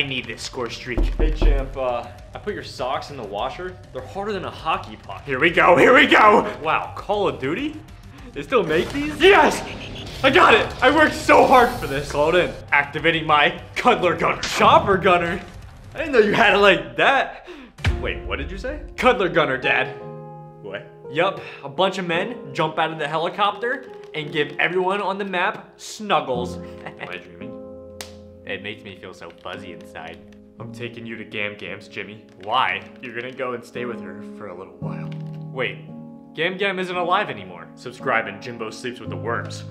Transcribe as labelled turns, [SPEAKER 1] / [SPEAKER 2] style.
[SPEAKER 1] I need this score streak.
[SPEAKER 2] Hey champ, uh, I put your socks in the washer. They're harder than a hockey puck.
[SPEAKER 1] Here we go, here we go!
[SPEAKER 2] Wow, Call of Duty? They still make these?
[SPEAKER 1] Yes! I got it! I worked so hard for this!
[SPEAKER 2] It in.
[SPEAKER 1] Activating my Cuddler Gunner.
[SPEAKER 2] Chopper gunner? I didn't know you had it like that. Wait, what did you say?
[SPEAKER 1] Cuddler Gunner, Dad.
[SPEAKER 2] What? Yup, a bunch of men jump out of the helicopter and give everyone on the map snuggles.
[SPEAKER 1] Am I dreaming?
[SPEAKER 2] It makes me feel so fuzzy inside.
[SPEAKER 1] I'm taking you to Gam Gams, Jimmy.
[SPEAKER 2] Why?
[SPEAKER 1] You're gonna go and stay with her for a little while.
[SPEAKER 2] Wait, Gam Gam isn't alive anymore.
[SPEAKER 1] Subscribe and Jimbo sleeps with the worms.